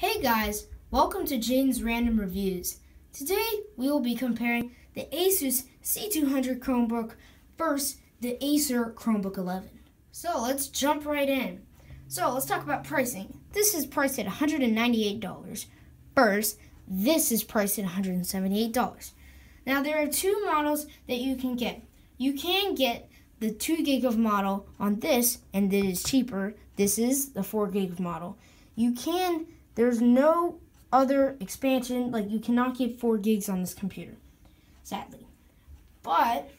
Hey guys, welcome to Jaden's Random Reviews. Today we will be comparing the Asus C200 Chromebook versus the Acer Chromebook 11. So let's jump right in. So let's talk about pricing. This is priced at $198 versus this is priced at $178. Now there are two models that you can get. You can get the 2 gig of model on this and it is cheaper. This is the 4 gig model. You can there's no other expansion, like you cannot get 4 gigs on this computer, sadly. But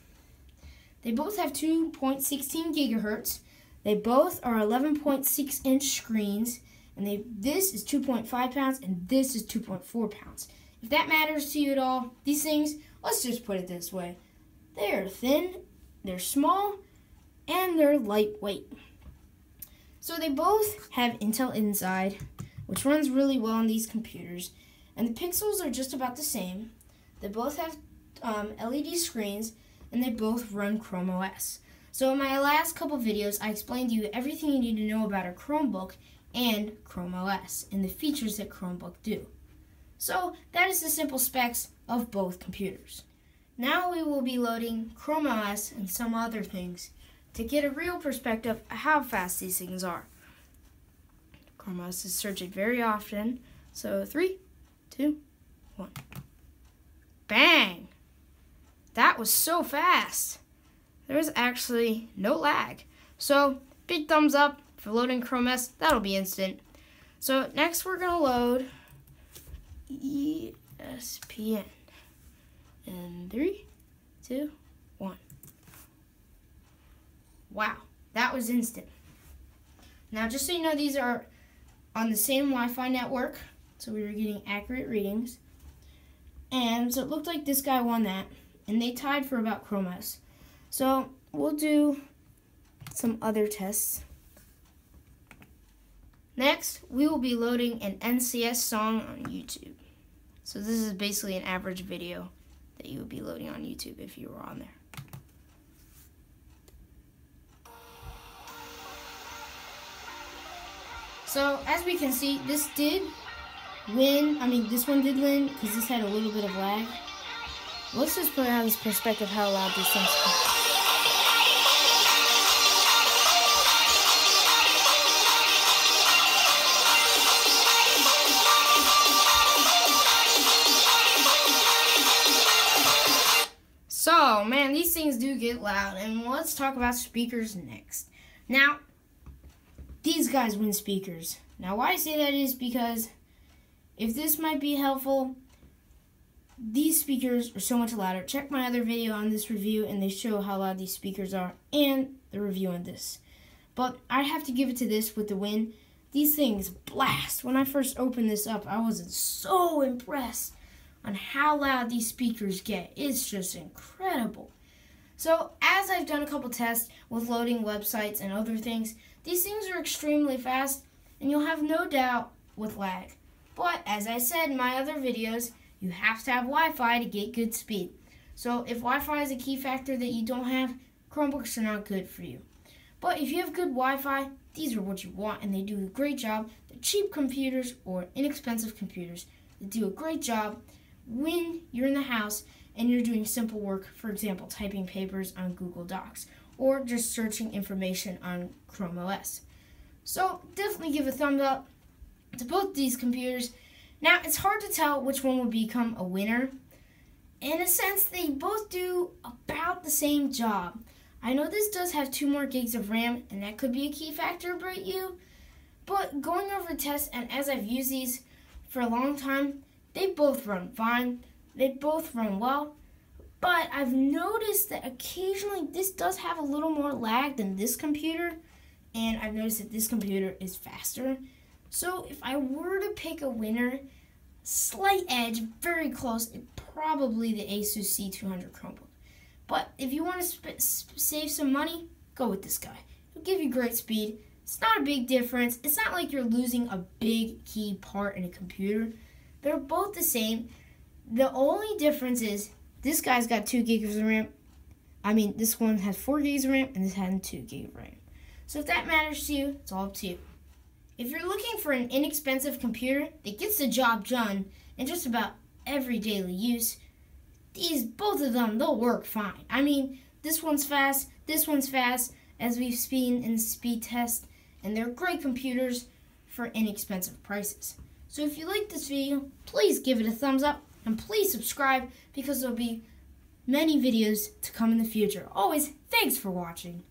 they both have 2.16 gigahertz. They both are 11.6 inch screens, and they this is 2.5 pounds and this is 2.4 pounds. If that matters to you at all, these things, let's just put it this way. They are thin, they're small, and they're lightweight. So they both have Intel inside, which runs really well on these computers. And the pixels are just about the same. They both have um, LED screens, and they both run Chrome OS. So in my last couple videos, I explained to you everything you need to know about a Chromebook and Chrome OS, and the features that Chromebook do. So that is the simple specs of both computers. Now we will be loading Chrome OS and some other things to get a real perspective of how fast these things are. Chrome OS is searching very often. So three, two, one. Bang! That was so fast. There was actually no lag. So big thumbs up for loading Chrome OS. That'll be instant. So next we're gonna load ESPN. In three, two, one. Wow, that was instant. Now just so you know, these are on the same Wi-Fi network, so we were getting accurate readings. And so it looked like this guy won that, and they tied for about Chrome OS. So we'll do some other tests. Next, we will be loading an NCS song on YouTube. So this is basically an average video that you would be loading on YouTube if you were on there. So as we can see, this did win. I mean, this one did win because this had a little bit of lag. Let's just put it out this perspective how loud these things are. So, man, these things do get loud. And let's talk about speakers next. Now, these guys win speakers. Now, why I say that is because if this might be helpful, these speakers are so much louder. Check my other video on this review, and they show how loud these speakers are, and the review on this. But I have to give it to this with the win. These things blast. When I first opened this up, I was so impressed on how loud these speakers get. It's just incredible. So, as I've done a couple tests with loading websites and other things, these things are extremely fast and you'll have no doubt with lag. But as I said in my other videos, you have to have Wi-Fi to get good speed. So if Wi-Fi is a key factor that you don't have, Chromebooks are not good for you. But if you have good Wi-Fi, these are what you want and they do a great job. The cheap computers or inexpensive computers they do a great job when you're in the house and you're doing simple work, for example, typing papers on Google Docs or just searching information on Chrome OS. So definitely give a thumbs up to both these computers. Now, it's hard to tell which one will become a winner. In a sense, they both do about the same job. I know this does have two more gigs of RAM, and that could be a key factor for you. But going over tests, and as I've used these for a long time, they both run fine. They both run well. But I've noticed that occasionally this does have a little more lag than this computer. And I've noticed that this computer is faster. So if I were to pick a winner, slight edge, very close, probably the Asus C200 Chromebook. But if you want to save some money, go with this guy. It'll give you great speed. It's not a big difference. It's not like you're losing a big key part in a computer. They're both the same. The only difference is this guy's got 2 gigs of RAM. I mean, this one has 4 gigs of RAM, and this has 2 gigs of RAM. So if that matters to you, it's all up to you. If you're looking for an inexpensive computer that gets the job done in just about every daily use, these both of them they'll work fine. I mean, this one's fast, this one's fast, as we've seen in the speed test, and they're great computers for inexpensive prices. So if you like this video, please give it a thumbs up and please subscribe because there'll be many videos to come in the future. Always, thanks for watching.